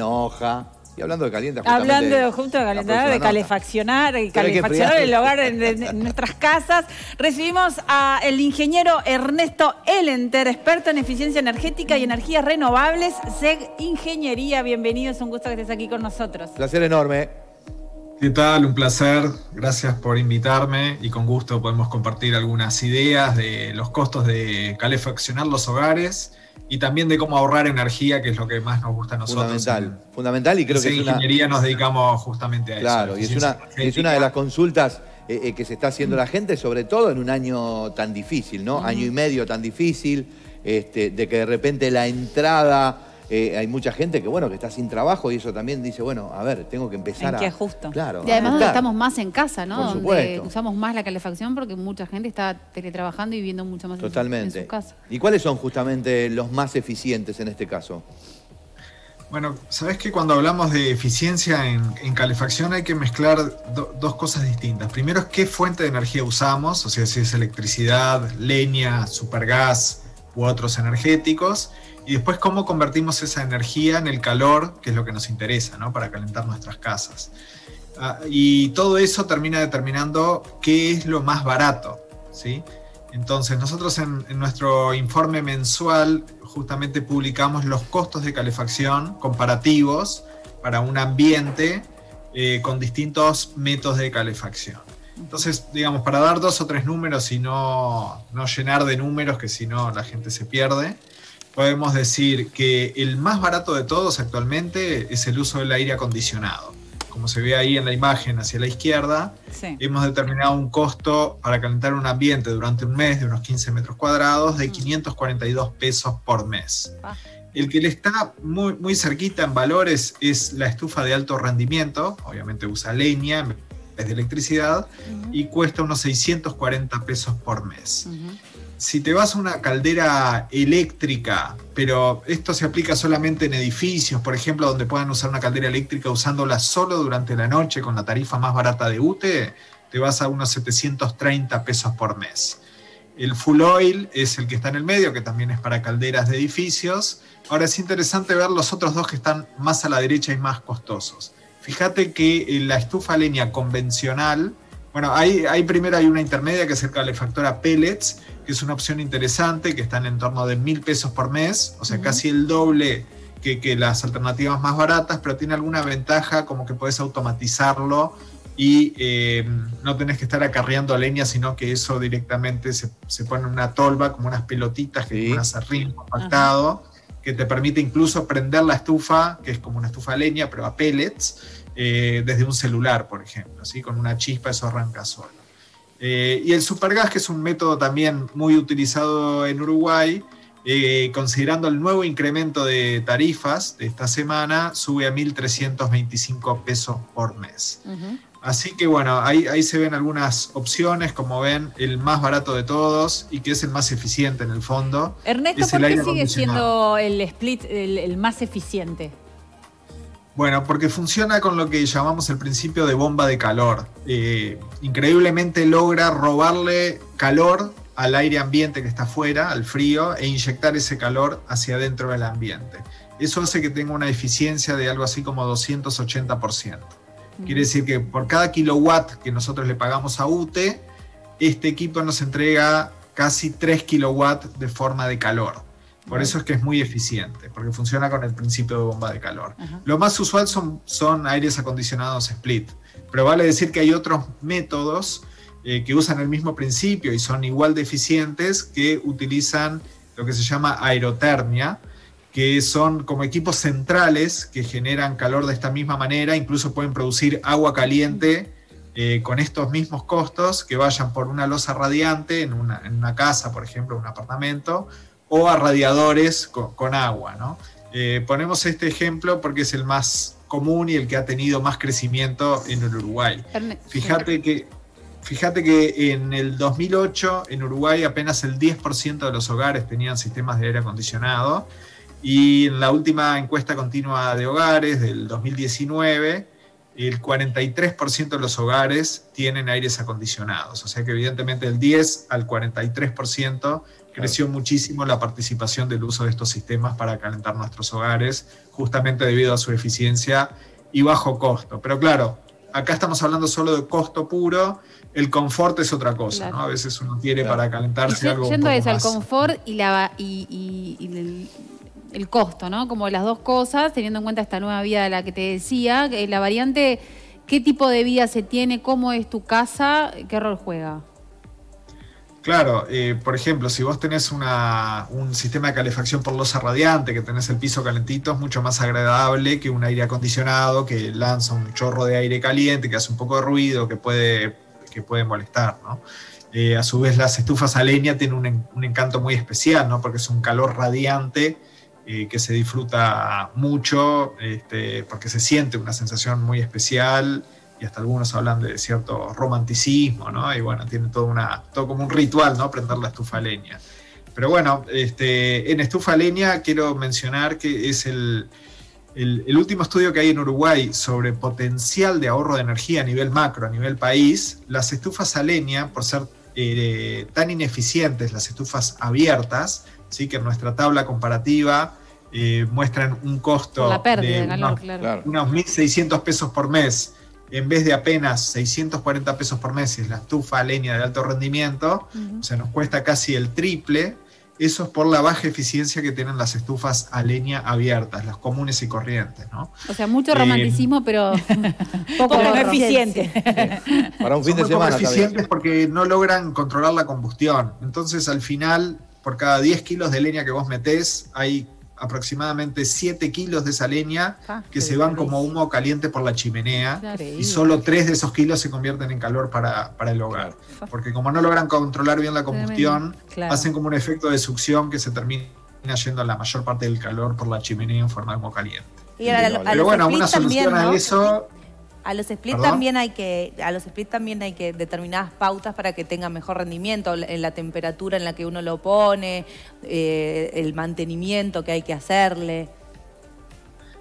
enoja. Y hablando de caliente, Hablando de, justo de calentar, de calefaccionar, y calefaccionar el hogar en, nuestras casas, recibimos al ingeniero Ernesto Elenter, experto en eficiencia energética y energías renovables, SEG Ingeniería. Bienvenido, es un gusto que estés aquí con nosotros. Placer enorme. ¿Qué tal? Un placer. Gracias por invitarme y con gusto podemos compartir algunas ideas de los costos de calefaccionar los hogares y también de cómo ahorrar energía, que es lo que más nos gusta a nosotros. Fundamental, fundamental y creo que en ingeniería nos dedicamos justamente a eso. Claro, y es una, es una de las consultas eh, eh, que se está haciendo la gente, sobre todo en un año tan difícil, ¿no? Año y medio tan difícil, este, de que de repente la entrada eh, hay mucha gente que, bueno, que está sin trabajo y eso también dice, bueno, a ver, tengo que empezar ¿En a... qué justo. Claro. Y además donde estamos más en casa, ¿no? donde usamos más la calefacción porque mucha gente está teletrabajando y viviendo mucho más Totalmente. en su casa. ¿Y cuáles son justamente los más eficientes en este caso? Bueno, sabes que cuando hablamos de eficiencia en, calefacción hay que mezclar dos cosas distintas. Primero es qué fuente de energía usamos, o sea, si es electricidad, leña, supergas u otros energéticos y después cómo convertimos esa energía en el calor, que es lo que nos interesa, ¿no? Para calentar nuestras casas. Ah, y todo eso termina determinando qué es lo más barato, ¿sí? Entonces, nosotros en, nuestro informe mensual justamente publicamos los costos de calefacción comparativos para un ambiente eh, con distintos métodos de calefacción. Entonces, digamos, para dar dos o tres números y no, no llenar de números, que si no la gente se pierde, podemos decir que el más barato de todos actualmente es el uso del aire acondicionado. Como se ve ahí en la imagen hacia la izquierda, hemos determinado un costo para calentar un ambiente durante un mes de unos 15 metros cuadrados de 542 mm. pesos por mes. Ah. El que le está muy, muy cerquita en valores es la estufa de alto rendimiento, obviamente usa leña en de electricidad, y cuesta unos 640 pesos por mes si te vas a una caldera eléctrica, pero esto se aplica solamente en edificios, por ejemplo, donde puedan usar una caldera eléctrica usándola solo durante la noche con la tarifa más barata de UTE, te vas a unos 730 pesos por mes. El full oil es el que está en el medio, que también es para calderas de edificios. Ahora es interesante ver los otros dos que están más a la derecha y más costosos. Fíjate que la estufa leña convencional, bueno, hay, hay primero hay una intermedia que es el calefactor a pellets, que es una opción interesante, que están en torno de mil pesos por mes, o sea, casi el doble que, las alternativas más baratas, pero tiene alguna ventaja como que puedes automatizarlo y eh, no tenés que estar acarreando leña, sino que eso directamente se, pone en una tolva, como unas pelotitas, que sí. un acerrín compactado, que te permite incluso prender la estufa, que es como una estufa de leña, pero a pellets, eh, desde un celular, por ejemplo, ¿sí? con una chispa eso arranca solo. Eh, y el supergas, que es un método también muy utilizado en Uruguay, eh, considerando el nuevo incremento de tarifas de esta semana, sube a 1.325 pesos por mes. Así que bueno, ahí, ahí, se ven algunas opciones, como ven, el más barato de todos y que es el más eficiente en el fondo. Ernesto, ¿por qué sigue siendo el split el más eficiente? Bueno, porque funciona con lo que llamamos el principio de bomba de calor. Eh, increíblemente logra robarle calor al aire ambiente que está afuera, al frío, e inyectar ese calor hacia adentro del ambiente. Eso hace que tenga una eficiencia de algo así como 280%. Quiere decir que por cada kilowatt que nosotros le pagamos a UTE, este equipo nos entrega casi 3 kilowatts de forma de calor. Por eso es que es muy eficiente, porque funciona con el principio de bomba de calor. Lo más usual son, son aires acondicionados split, pero vale decir que hay otros métodos eh, que usan el mismo principio y son igual de eficientes que utilizan lo que se llama aerotermia, que son como equipos centrales que generan calor de esta misma manera, incluso pueden producir agua caliente eh, con estos mismos costos que vayan por una losa radiante en una, en una casa, por ejemplo, un apartamento, o a radiadores con, agua. ¿no? Eh, ponemos este ejemplo porque es el más común y el que ha tenido más crecimiento en el Uruguay. Fíjate que, fíjate que en el 2008 en Uruguay apenas el 10% de los hogares tenían sistemas de aire acondicionado y en la última encuesta continua de hogares del 2019 el 43% de los hogares tienen aires acondicionados. O sea que evidentemente el 10 al 43% creció muchísimo la participación del uso de estos sistemas para calentar nuestros hogares, justamente debido a su eficiencia y bajo costo. Pero claro, acá estamos hablando solo de costo puro, el confort es otra cosa, ¿no? A veces uno quiere para calentarse algo. Yendo un eso, el confort y, la, y, el, el, costo, ¿no? Como las dos cosas, teniendo en cuenta esta nueva vida de la que te decía, la variante, ¿qué tipo de vida se tiene? ¿Cómo es tu casa? ¿Qué rol juega? Claro, eh, por ejemplo, si vos tenés un sistema de calefacción por losa radiante, que tenés el piso calentito, es mucho más agradable que un aire acondicionado que lanza un chorro de aire caliente, que hace un poco de ruido, que puede, que puede molestar, ¿no? Eh, a su vez, las estufas a leña tienen un, encanto muy especial, ¿no? Porque es un calor radiante que se disfruta mucho, este, porque se siente una sensación muy especial y hasta algunos hablan de cierto romanticismo, ¿no? Y bueno, tiene todo, una, todo como un ritual, ¿no? Prender la estufa leña. Pero bueno, este, en estufa leña quiero mencionar que es el, el, último estudio que hay en Uruguay sobre potencial de ahorro de energía a nivel macro, a nivel país. Las estufas a leña, por ser eh, tan ineficientes, las estufas abiertas, ¿sí? que en nuestra tabla comparativa eh, muestran un costo la pérdida de, calor, claro. unos 1.600 pesos por mes en vez de apenas 640 pesos por mes, es la estufa a leña de alto rendimiento, o sea, nos cuesta casi el triple. Eso es por la baja eficiencia que tienen las estufas a leña abiertas, las comunes y corrientes, ¿no? O sea, mucho romanticismo, eh, pero poco, eficiente. Para un fin de semana. Poco eficientes porque no logran controlar la combustión. Entonces, al final, por cada 10 kilos de leña que vos metés, hay aproximadamente 7 kilos de esa leña ah, que se van como humo caliente por la chimenea y solo 3 de esos kilos se convierten en calor para, el hogar. Porque como no logran controlar bien la combustión, hacen como un efecto de succión que se termina yendo la mayor parte del calor por la chimenea en forma de humo caliente. Pero bueno, una solución a eso a los split también hay que, a los split también hay que determinadas pautas para que tengan mejor rendimiento, en la temperatura en la que uno lo pone, eh, el mantenimiento que hay que hacerle.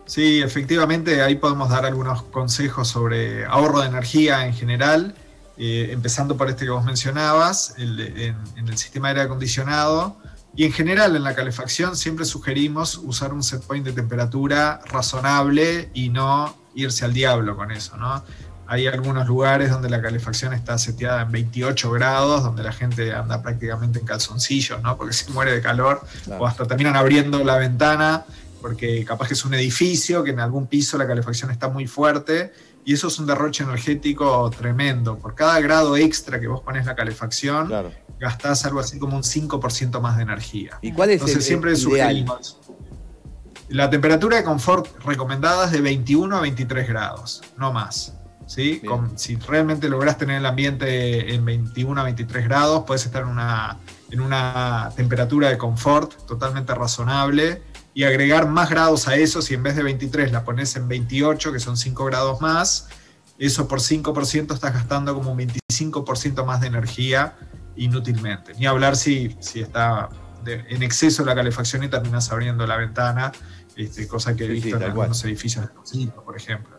Sí, efectivamente, ahí podemos dar algunos consejos sobre ahorro de energía en general, eh, empezando por este que vos mencionabas, en, el sistema de aire acondicionado. Y en general en la calefacción siempre sugerimos usar un set point de temperatura razonable y no irse al diablo con eso, ¿no? Hay algunos lugares donde la calefacción está seteada en 28 grados, donde la gente anda prácticamente en calzoncillos, ¿no? Porque se muere de calor, o hasta terminan abriendo la ventana, porque capaz que es un edificio, que en algún piso la calefacción está muy fuerte, y eso es un derroche energético tremendo. Por cada grado extra que vos pones la calefacción, gastás algo así como un 5% más de energía. ¿Y cuál es Entonces siempre sugerimos la temperatura de confort recomendada es de 21 a 23 grados, no más. ¿sí? si realmente logras tener el ambiente en 21 a 23 grados, puedes estar en una, en una temperatura de confort totalmente razonable y agregar más grados a eso. Si en vez de 23 la pones en 28, que son 5 grados más, eso por 5% estás gastando como un 25% más de energía inútilmente. Ni hablar si, si está en exceso la calefacción y terminas abriendo la ventana este, cosa que he visto en algunos edificios de por ejemplo.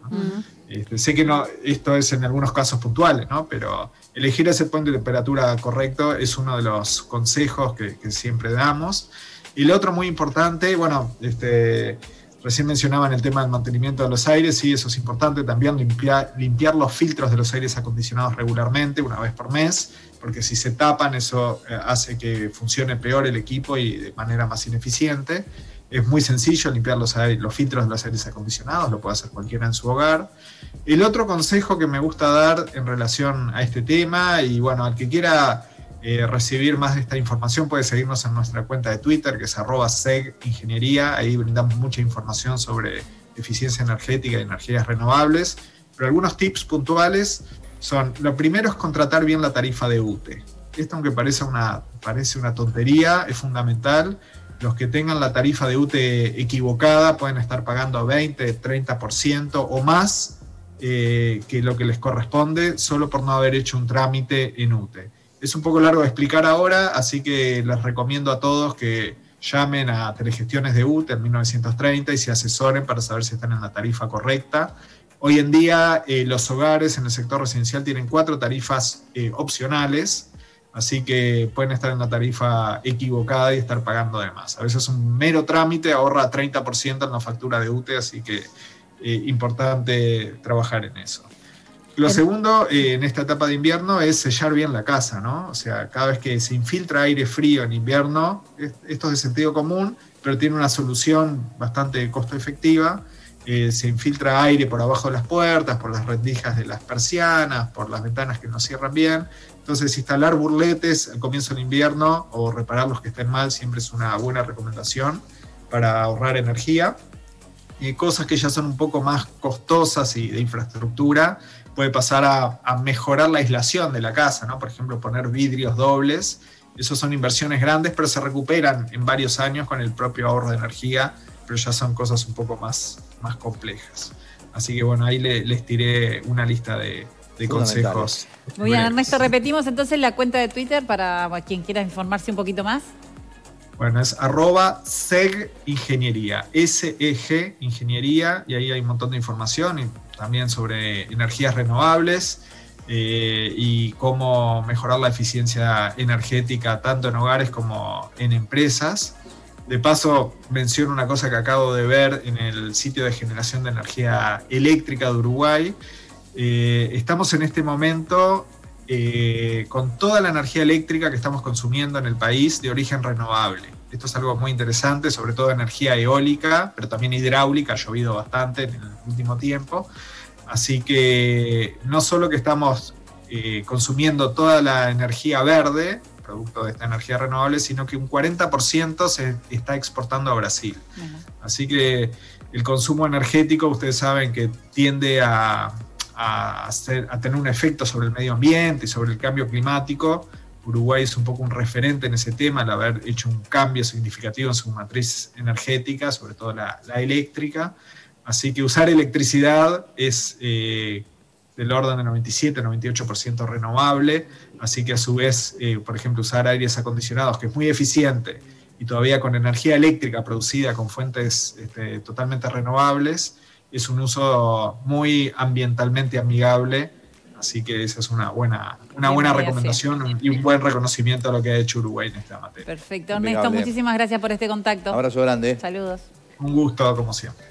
Este, sé que no, esto es en algunos casos puntuales, ¿no? pero elegir ese punto de temperatura correcto es uno de los consejos que, siempre damos. Y lo otro muy importante, bueno, este, recién mencionaban el tema del mantenimiento de los aires, sí, eso es importante, también limpiar, limpiar los filtros de los aires acondicionados regularmente, una vez por mes, porque si se tapan eso eh, hace que funcione peor el equipo y de manera más ineficiente. Es muy sencillo limpiar los, los filtros de los aires acondicionados, lo puede hacer cualquiera en su hogar. El otro consejo que me gusta dar en relación a este tema, y bueno, al que quiera eh, recibir más de esta información puede seguirnos en nuestra cuenta de Twitter, que es arroba segingeniería, ahí brindamos mucha información sobre eficiencia energética y energías renovables, pero algunos tips puntuales son, lo primero es contratar bien la tarifa de UTE. Esto aunque parece una, parece una tontería, es fundamental los que tengan la tarifa de UTE equivocada pueden estar pagando 20, 30% o más eh, que lo que les corresponde solo por no haber hecho un trámite en UTE. Es un poco largo de explicar ahora, así que les recomiendo a todos que llamen a Telegestiones de UTE en 1930 y se asesoren para saber si están en la tarifa correcta. Hoy en día eh, los hogares en el sector residencial tienen cuatro tarifas eh, opcionales Así que pueden estar en la tarifa equivocada y estar pagando de más. A veces un mero trámite ahorra 30% en la factura de UTE, así que eh, importante trabajar en eso. Lo segundo eh, en esta etapa de invierno es sellar bien la casa, ¿no? O sea, cada vez que se infiltra aire frío en invierno, esto es de sentido común, pero tiene una solución bastante costo efectiva. Eh, se infiltra aire por abajo de las puertas, por las rendijas de las persianas, por las ventanas que no cierran bien. Entonces, instalar burletes al comienzo del invierno o reparar los que estén mal siempre es una buena recomendación para ahorrar energía. Y cosas que ya son un poco más costosas y de infraestructura, puede pasar a, mejorar la aislación de la casa, ¿no? Por ejemplo, poner vidrios dobles. Esos son inversiones grandes, pero se recuperan en varios años con el propio ahorro de energía, pero ya son cosas un poco más, más complejas. Así que bueno, ahí les tiré una lista de, consejos. Muy bien, Ernesto, repetimos entonces la cuenta de Twitter para quien quiera informarse un poquito más. Bueno, es arroba SEG Ingeniería, S-E-G Ingeniería, y ahí hay un montón de información y también sobre energías renovables eh, y cómo mejorar la eficiencia energética tanto en hogares como en empresas. De paso, menciono una cosa que acabo de ver en el sitio de generación de energía eléctrica de Uruguay. Eh, estamos en este momento eh, con toda la energía eléctrica que estamos consumiendo en el país de origen renovable. Esto es algo muy interesante, sobre todo energía eólica, pero también hidráulica, ha llovido bastante en el último tiempo. Así que no solo que estamos eh, consumiendo toda la energía verde, producto de esta energía renovable, sino que un 40% se está exportando a Brasil. Así que el consumo energético, ustedes saben que tiende a a, tener un efecto sobre el medio ambiente y sobre el cambio climático. Uruguay es un poco un referente en ese tema, al haber hecho un cambio significativo en su matriz energética, sobre todo la, eléctrica. Así que usar electricidad es eh, del orden del 97-98% renovable, así que a su vez, eh, por ejemplo, usar aires acondicionados, que es muy eficiente, y todavía con energía eléctrica producida con fuentes este, totalmente renovables, es un uso muy ambientalmente amigable, así que esa es una buena, una buena recomendación y un buen reconocimiento a lo que ha hecho Uruguay en esta materia. Perfecto, Ernesto, muchísimas gracias por este contacto. Abrazo grande. Saludos. Un gusto, como siempre.